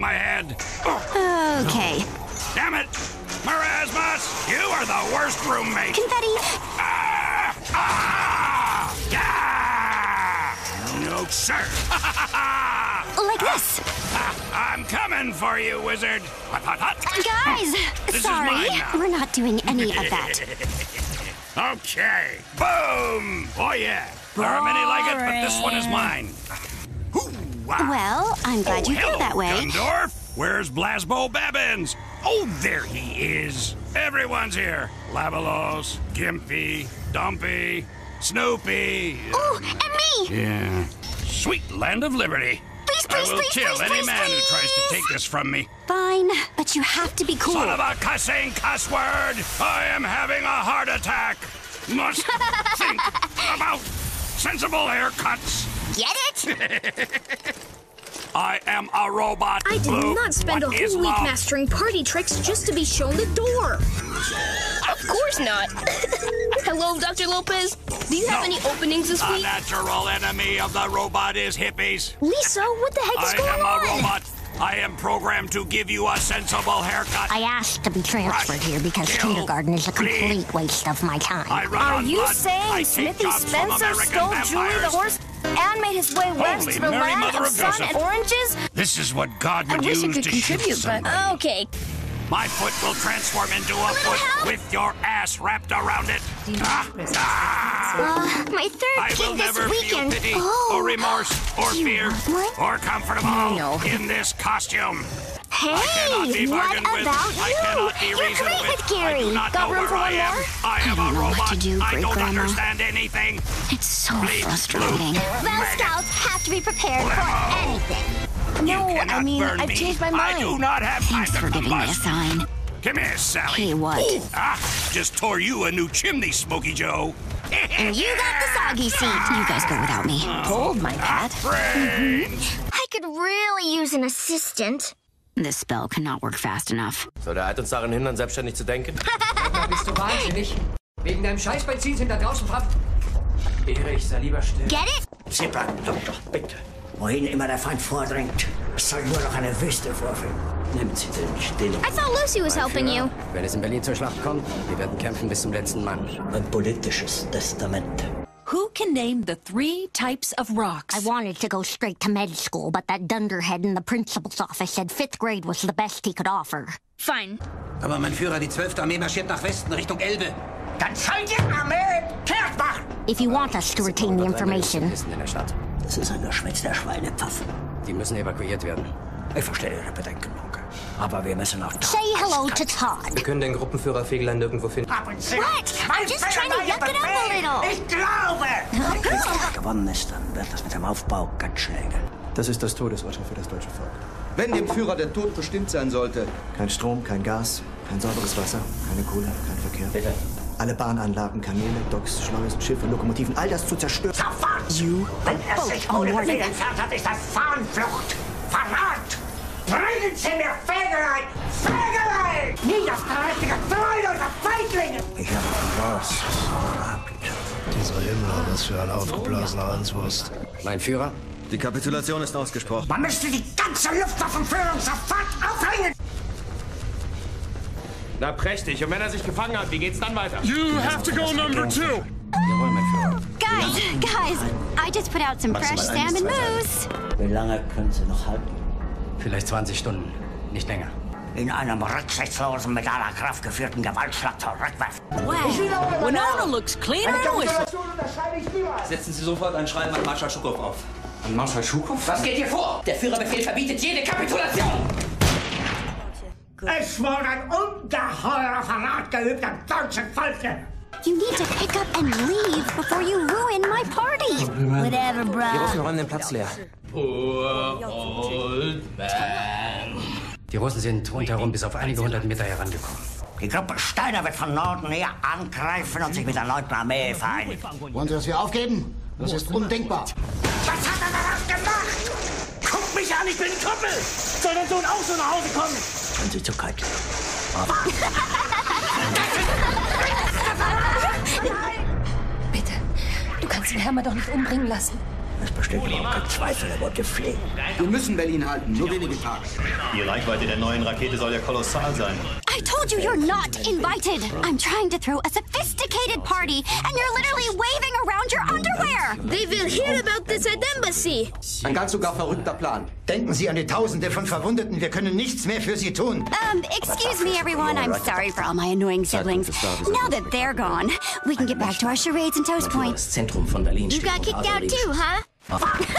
my head. Okay. Damn it! Marasmus, you are the worst roommate. Confetti. Ah! Ah! Yeah! No, sir. Like this. I'm coming for you, wizard. Hot, hot, hot. Guys, This is sorry. We're not doing any of that. Okay. Boom! Oh, yeah. There are many like it, but this one is mine. Wow. Well, I'm glad oh, you hello, feel that way. Gundorf. Where's Blasbo Babbins? Oh, there he is. Everyone's here. Lavalos, Gimpy, Dumpy, Snoopy. Oh, and me! Yeah. Sweet land of liberty. Please, I please, will please, kill please, any please, man who tries to take this from me. Fine, but you have to be cool. Son of a cussing cuss word! I am having a heart attack. Must think about sensible haircuts. Get it? I am a robot. I did Blue. not spend What a whole week love? mastering party tricks just to be shown the door. Of course not. Hello, Dr. Lopez. Do you have No. any openings this The week? The natural enemy of the robot is hippies. Lisa, what the heck is I going am on? a robot. I am programmed to give you a sensible haircut. I asked to be transferred here because Kill, kindergarten is a complete bleed. waste of my time. Are you blood. Saying take Smithy Spencer stole Julie the horse and made his way west Holy to the Mary, land Mother of of sun Joseph. and oranges? This is what God I would wish I use could to shield contribute, but- Okay. My foot will transform into a foot with your ass wrapped around it. Ah, ah. Uh, my third I will gig this never weekend. feel pity oh. or remorse or You fear or comfortable No. in this costume. Hey, what bargained with. about you? You're great with. with Gary. I do not Got room for one am. more? I am don't know what robot. to do, I don't Grandma. understand anything. It's so Bleed, frustrating. blue, Well. Scouts have to be prepared for anything. No, I mean, burn I've me. changed my I do mind. not have time Thanks to for giving me a sign. Come here, Sally. Hey, what? Ah, just tore you a new chimney, Smoky Joe. And you got the soggy seat. You guys go without me. Hold my cat. Brains. I could really use an assistant. This spell cannot work fast enough. Soll der Eid uns daran hindern, selbstständig zu denken? Bist du wahnsinnig? Wegen deinem Scheißbenzin sind da draußen Pfaff. Erich, sei lieber still. Get it? Zipper, Doktor, bitte. Wohin immer der Feind vordringt, es soll nur noch eine Wüste vorfinden. Nehmen Sie den Stellung. I thought Lucy was helping you. Wenn es in Berlin zur Schlacht kommt, wir werden kämpfen bis zum letzten Mann. Ein politisches Testament. Who can name the three types of rocks? I wanted to go straight to med school, but that dunderhead in the principal's office said fifth grade was the best he could offer. Fine. Aber mein Führer, die 12. Armee marschiert nach Westen Richtung Elbe. Dann soll die Armee kehrt machen! If you want us to retain the information, Ist in der Stadt. Das ist ein Geschwätz der Schweinepfaffen. Die müssen evakuiert werden. Ich verstehe Ihre Bedenken, Onkel. Aber wir müssen auf say hello to Todd. Wir können den Gruppenführer Fegelein nirgendwo finden. What? I'm just trying to yuck it up a little. Ich glaube! Wenn der Krieg gewonnen ist, dann wird das mit dem Aufbau ganz schnell gehen. Das ist das Todesurteil für das deutsche Volk. Wenn dem Führer der Tod bestimmt sein sollte. Kein Strom, kein Gas, kein sauberes Wasser, keine Kohle, kein Verkehr. Bitte. Alle Bahnanlagen, Kanäle, Docks, Schleusen, Schiffe, Lokomotiven, all das zu zerstören. Sofort! You Wenn er sich ohne. Befehl entfernt hat, ist das Fahnenflucht! Verrat! Bringen Sie mir Fegelein! Fegelein! Niederträchtige Treue oder Feiglinge! Ich Ross gehabt. Dieser Himmler, was für ein aufgeblasener Hanswurst. Mein Führer? Die Kapitulation ist ausgesprochen. Man müsste die ganze Luftwaffenführung sofort aufhängen! Na prächtig. Und wenn er sich gefangen hat, wie geht's dann weiter? You have to go number two. Guys, guys, I just put out some fresh salmon mousse. Wie lange können Sie noch halten? Vielleicht 20 Stunden. Nicht länger. In einem rücksichtslosen, mit aller Kraft geführten Gewaltschlag zurückwerfen. Wow, Winona looks cleaner than whistle. Setzen Sie sofort ein Schreiben an Marschall Schukow auf. An Marschall Schukow? Was geht hier vor? Der Führerbefehl verbietet jede Kapitulation. Es wurde ein ungeheurer Verrat geübt am deutschen Volke! You need to pick up and leave before you ruin my party. Whatever, bruh. Russen räumen den Platz leer. Die Russen sind rundherum bis auf einige hundert Meter herangekommen. Die Gruppe Steiner wird von Norden her angreifen und sich mit der 9. Armee vereinigen. Wollen Sie, dass wir aufgeben? Das ist undenkbar. Was hat er daraus gemacht? Guck mich an, ich bin Kumpel. Soll dein Sohn auch so nach Hause kommen? Sind Sie zu kalt? Bitte, du kannst den Hammer doch nicht umbringen lassen. Es besteht überhaupt kein Zweifel, er wurde fliehen. Wir müssen Berlin halten, nur wenige Tage. Die Reichweite der neuen Rakete soll ja kolossal sein. I told you you're not invited. I'm trying to throw a sophisticated party, and you're literally waving around your underwear. They will hear about this at embassy. Ein ganz sogar verrückter Plan. Denken Sie an die Tausende von Verwundeten. Wir können nichts mehr für Sie tun. Um, excuse me, everyone. I'm sorry for all my annoying siblings. Now that they're gone, we can get back to our charades and toast point. Das Zentrum von Berlin You got kicked out too, huh? 哈